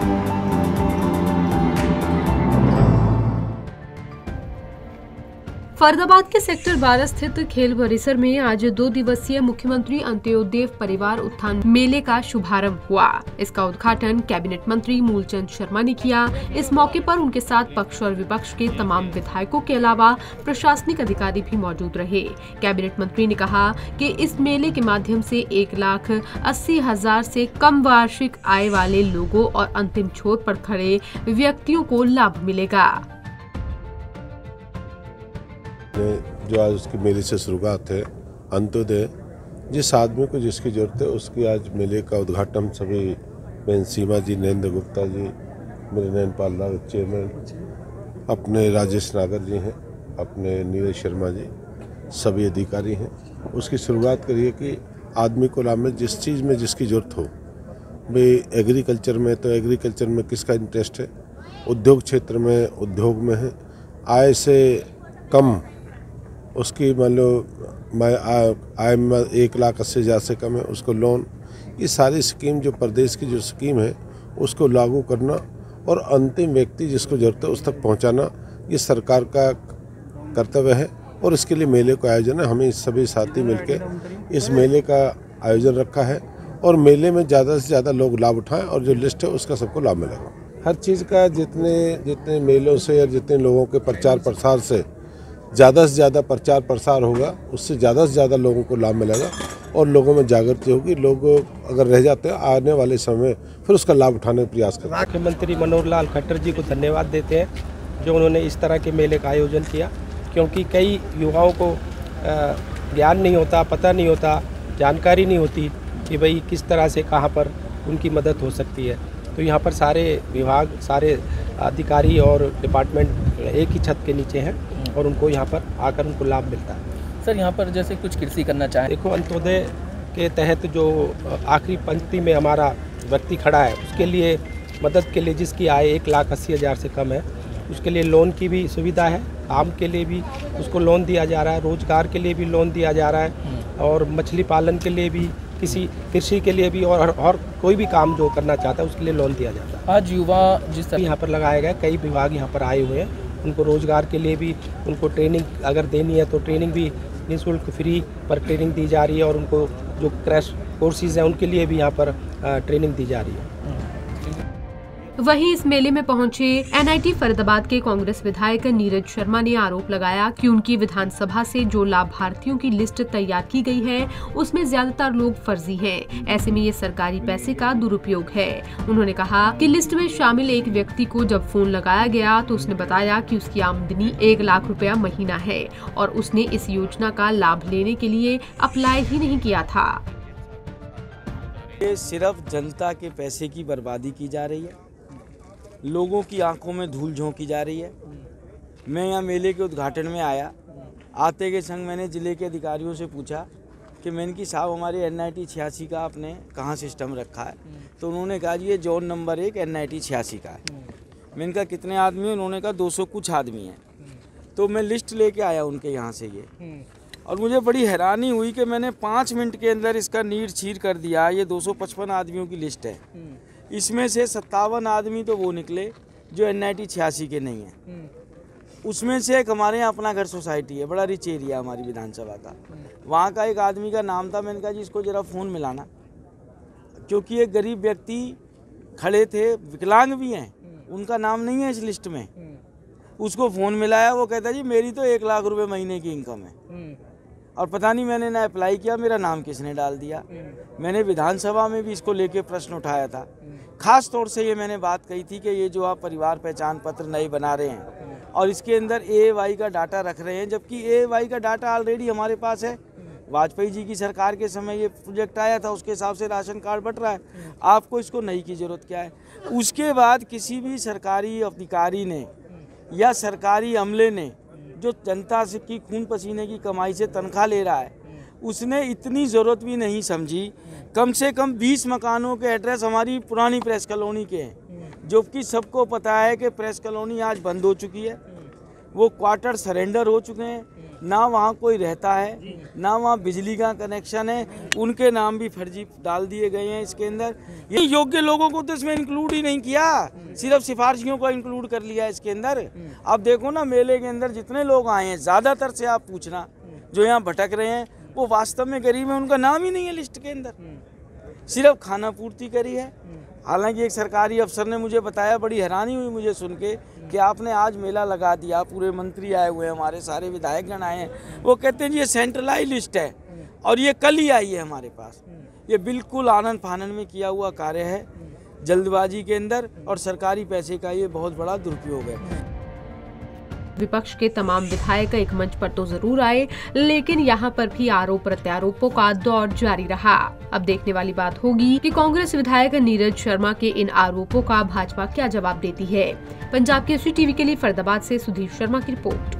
Thank you. Faridabad के sector 12 स्थित खेल परिसर में आज दो दिवसीय मुख्यमंत्री अंत्योदय परिवार उत्थान मेले का शुभारंभ हुआ। इसका उद्घाटन कैबिनेट मंत्री मूलचंद शर्मा ने किया। इस मौके पर उनके साथ पक्ष और विपक्ष के तमाम विधायकों के अलावा प्रशासनिक अधिकारी भी मौजूद रहे। कैबिनेट मंत्री ने कहा कि इस मेले के माध्यम से एक लाख अस्सी हज़ार से कम वार्षिक आय वाले लोगों और अंतिम छोर पर खड़े व्यक्तियों को लाभ मिलेगा। ने जो आज उसके मेले से शुरुआत है, अंत्योदय जिस आदमी को जिसकी ज़रूरत है, उसकी आज मेले का उद्घाटन सभी बहन सीमा जी, नरेंद्र गुप्ता जी, मेरे नैन पाल चेयरमैन, अपने राजेश नागर जी हैं, अपने नीरज शर्मा जी, सभी अधिकारी हैं। उसकी शुरुआत करिए कि आदमी को लाभ में जिस चीज़ में जिसकी ज़रूरत हो। भाई एग्रीकल्चर में तो एग्रीकल्चर में किसका इंटरेस्ट है? उद्योग क्षेत्र में, उद्योग में है। आय से कम उसकी मान लो, मैं आय में एक लाख अस्सी हज़ार से कम है, उसको लोन ये सारी स्कीम जो प्रदेश की जो स्कीम है, उसको लागू करना और अंतिम व्यक्ति जिसको ज़रूरत है उस तक पहुंचाना, ये सरकार का कर्तव्य है और इसके लिए मेले का आयोजन है। हमें सभी साथी मिलकर इस मेले का आयोजन रखा है और मेले में ज़्यादा से ज़्यादा लोग लाभ उठाएँ और जो लिस्ट है उसका सबको लाभ मिलेगा हर चीज़ का जितने जितने मेलों से या जितने लोगों के प्रचार प्रसार से ज़्यादा से ज़्यादा प्रचार प्रसार होगा, उससे ज़्यादा से ज़्यादा लोगों को लाभ मिलेगा और लोगों में जागृति होगी। लोग अगर रह जाते हैं, आने वाले समय फिर उसका लाभ उठाने का प्रयास करें मुख्यमंत्री मनोहर लाल खट्टर जी को धन्यवाद देते हैं, जो उन्होंने इस तरह के मेले का आयोजन किया, क्योंकि कई युवाओं को ज्ञान नहीं होता, पता नहीं होता, जानकारी नहीं होती कि भाई किस तरह से कहाँ पर उनकी मदद हो सकती है। तो यहाँ पर सारे विभाग, सारे अधिकारी और डिपार्टमेंट एक ही छत के नीचे हैं। और उनको यहाँ पर आकर उनको लाभ मिलता है। सर यहाँ पर जैसे कुछ कृषि करना चाहें। देखो अंत्योदय के तहत जो आखिरी पंक्ति में हमारा व्यक्ति खड़ा है उसके लिए मदद के लिए जिसकी आय एक लाख अस्सी हज़ार से कम है उसके लिए लोन की भी सुविधा है आम के लिए भी उसको लोन दिया जा रहा है रोज़गार के लिए भी लोन दिया जा रहा है हम्म। और मछली पालन के लिए भी किसी कृषि के लिए भी और और कोई भी काम जो करना चाहता है उसके लिए लोन दिया जाता है। आज युवा जिस तरह यहाँ पर लगाए गए कई विभाग यहाँ पर आए हुए हैं उनको रोज़गार के लिए भी, उनको ट्रेनिंग अगर देनी है तो ट्रेनिंग भी निःशुल्क फ्री पर ट्रेनिंग दी जा रही है और उनको जो क्रैश कोर्सेज हैं उनके लिए भी यहाँ पर ट्रेनिंग दी जा रही है। वहीं इस मेले में पहुँचे एनआईटी फरीदाबाद के कांग्रेस विधायक नीरज शर्मा ने आरोप लगाया कि उनकी विधानसभा से जो लाभार्थियों की लिस्ट तैयार की गई है, उसमें ज़्यादातर लोग फर्जी हैं। ऐसे में ये सरकारी पैसे का दुरुपयोग है। उन्होंने कहा कि लिस्ट में शामिल एक व्यक्ति को जब फ़ोन लगाया गया तो उसने बताया की उसकी आमदनी एक लाख रूपया महीना है और उसने इस योजना का लाभ लेने के लिए अप्लाई ही नहीं किया था। ये सिर्फ़ जनता के पैसे की बर्बादी की जा रही है। लोगों की आँखों में धूल झोंकी जा रही है। मैं यहाँ मेले के उद्घाटन में आया। आते के संग मैंने ज़िले के अधिकारियों से पूछा कि मैंने की साहब, हमारे एन आई टी छियासी का आपने कहाँ सिस्टम रखा है? तो उन्होंने कहा ये जोन नंबर एक एन आई टी छियासी का है। मैंने कहा कितने आदमी हैं? उन्होंने कहा 200 कुछ आदमी हैं। तो मैं लिस्ट लेके आया उनके यहाँ से ये। और मुझे बड़ी हैरानी हुई कि मैंने पाँच मिनट के अंदर इसका नीर छीर कर दिया। ये 255 आदमियों की लिस्ट है। इसमें से सत्तावन आदमी तो वो निकले जो एन आई छियासी के नहीं हैं। हम्म। उसमें से एक हमारे यहाँ अपना घर सोसाइटी है बड़ा रिच एरिया हमारी विधानसभा का। हम्म। वहाँ का एक आदमी का नाम था मैंने कहा जी इसको ज़रा फ़ोन मिलाना। क्योंकि एक गरीब व्यक्ति खड़े थे विकलांग भी हैं हम्म। उनका नाम नहीं है इस लिस्ट में। उसको फ़ोन मिलाया वो कहता जी मेरी तो एक लाख रुपए महीने की इनकम है। और पता नहीं मैंने ना अप्लाई किया मेरा नाम किसने डाल दिया। मैंने विधानसभा में भी इसको लेके प्रश्न उठाया था। खास तौर से ये मैंने बात कही थी कि ये जो आप परिवार पहचान पत्र नए बना रहे हैं और इसके अंदर ए वाई का डाटा रख रहे हैं, जबकि ए वाई का डाटा ऑलरेडी हमारे पास है। वाजपेयी जी की सरकार के समय ये प्रोजेक्ट आया था, उसके हिसाब से राशन कार्ड बट रहा है। आपको इसको नई की ज़रूरत क्या है? उसके बाद किसी भी सरकारी अधिकारी ने या सरकारी अमले ने जो जनता से की, खून पसीने की कमाई से तनख्वाह ले रहा है उसने इतनी ज़रूरत भी नहीं समझी। कम से कम 20 मकानों के एड्रेस हमारी पुरानी प्रेस कॉलोनी के हैं, जो कि सबको पता है कि प्रेस कॉलोनी आज बंद हो चुकी है। वो क्वार्टर सरेंडर हो चुके हैं, ना वहाँ कोई रहता है, ना वहाँ बिजली का कनेक्शन है, उनके नाम भी फर्जी डाल दिए गए हैं इसके अंदर। ये योग्य लोगों को तो इसमें इंक्लूड ही नहीं किया, सिर्फ़ सिफारशियों को इंक्लूड कर लिया इसके अंदर। अब देखो ना, मेले के अंदर जितने लोग आए हैं, ज़्यादातर से आप पूछना, जो यहाँ भटक रहे हैं वो वास्तव में गरीब है उनका नाम ही नहीं है लिस्ट के अंदर। सिर्फ़ खाना पूर्ति करी है। हालाँकि एक सरकारी अफसर ने मुझे बताया बड़ी हैरानी हुई मुझे सुन के कि आपने आज मेला लगा दिया पूरे मंत्री आए हुए हैं हमारे सारे विधायकगण आए हैं। वो कहते हैं जी ये सेंट्रलाइज लिस्ट है और ये कल ही आई है हमारे पास। ये बिल्कुल आनंद फानंद में किया हुआ कार्य है। जल्दबाजी के अंदर और सरकारी पैसे का ये बहुत बड़ा दुरुपयोग है। विपक्ष के तमाम विधायक एक मंच पर तो ज़रूर आए, लेकिन यहाँ पर भी आरोप प्रत्यारोपों का दौर जारी रहा। अब देखने वाली बात होगी कि कांग्रेस विधायक नीरज शर्मा के इन आरोपों का भाजपा क्या जवाब देती है। पंजाब के सी टीवी के लिए फरदाबाद ऐसी सुधीर शर्मा की रिपोर्ट।